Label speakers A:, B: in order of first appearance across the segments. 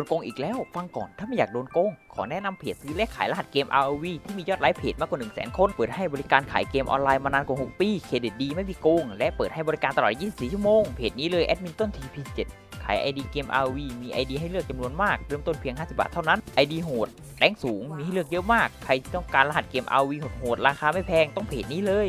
A: โดนโกงอีกแล้ว ฟังก่อนถ้าไม่อยากโดนโกง ขอแนะนำเพจซื้อและขายรหัสเกม ROV ที่มียอดไลค์เพจมากกว่า1 0 0 0 0 0คน เปิดให้บริการขายเกมออนไลน์มานานกว่า 6 ปี เครดิตดีไม่มีโกง และเปิดให้บริการตลอด 24 ชั่วโมง เพจนี้เลยแอดมินต้น TP7 ขาย ID เกม ROV มี ID ให้เลือกจำนวนมาก เริ่มต้นเพียง 50 บาทเท่านั้น ID โหดแรงสูงมีให้เลือกเยอะมาก ใครที่ต้องการรหัสเกม ROV โหดๆราคาไม่แพงต้องเพจนี้เลย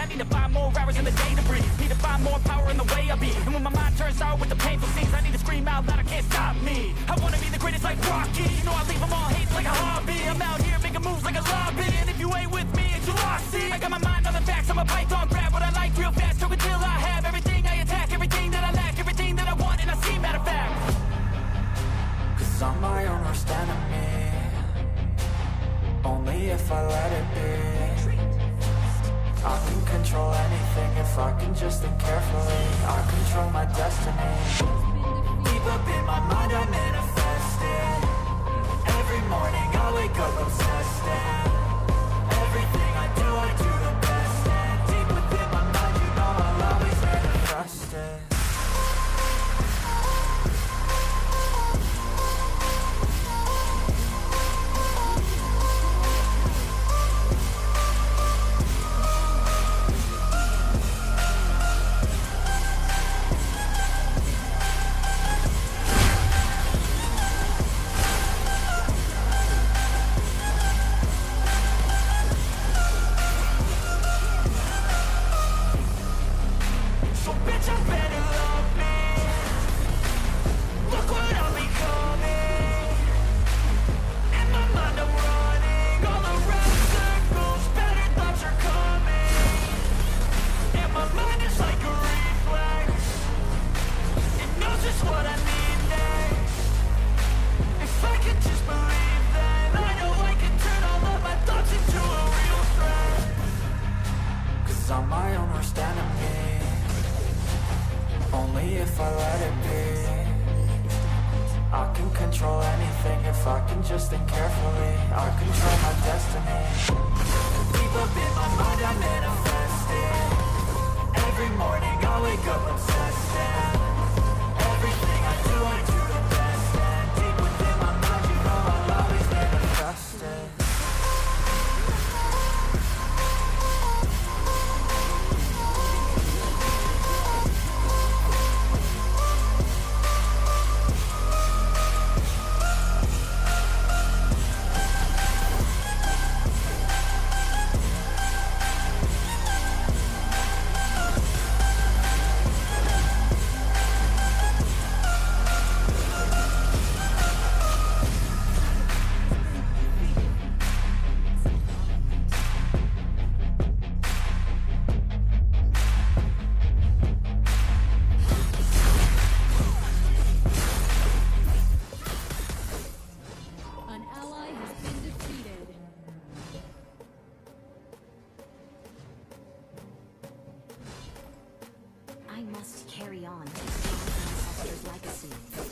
B: I need to find more hours in the day to breathe. Need to find more power in the way I be. And when my mind turns sour with the painful scenes, I need to scream out loud, I can't stop me. I wanna be the greatest like Rocky. You know I leave them all hating like a hobby. I'm out here making moves like a lobby. And if you ain't with me, it's you lost. See, I got my mind on the facts. I'm a python, grab what I like real fast. Choke until I have everything I attack, everything that I lack, everything that I want, and I see. Matter of fact.
C: Cause I'm my own worst enemy Only if I let it be I can control anything if I can just think carefully. I control my destiny. Deep up in my mind I manifest it Every morning I wake up obsessed. And Everything I do I do the best. And deep within my mind you know I'll always manifest it Only if I let it be. I can control anything if I can just think carefully. I control my destiny. Deep up in my mind I manifest it. Every morning I wake up obsessed
D: I must carry on my ancestors' legacy.